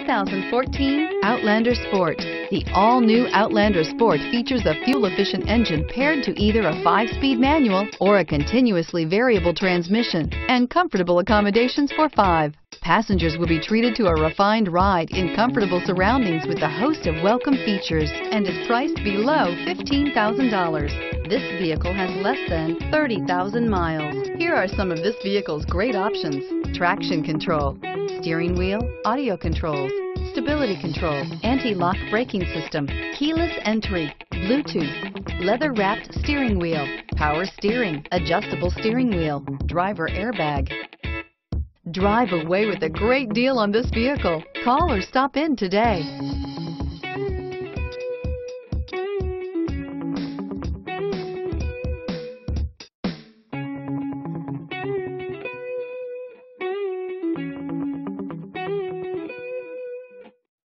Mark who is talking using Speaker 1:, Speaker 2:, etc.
Speaker 1: 2014 Outlander Sport. The all-new Outlander Sport features a fuel-efficient engine paired to either a five-speed manual or a continuously variable transmission and comfortable accommodations for five. Passengers will be treated to a refined ride in comfortable surroundings with a host of welcome features and is priced below $15,000. This vehicle has less than 30,000 miles. Here are some of this vehicle's great options. Traction control, steering wheel, audio controls, stability control, anti-lock braking system, keyless entry, Bluetooth, leather-wrapped steering wheel, power steering, adjustable steering wheel, driver airbag. Drive away with a great deal on this vehicle. Call or stop in today.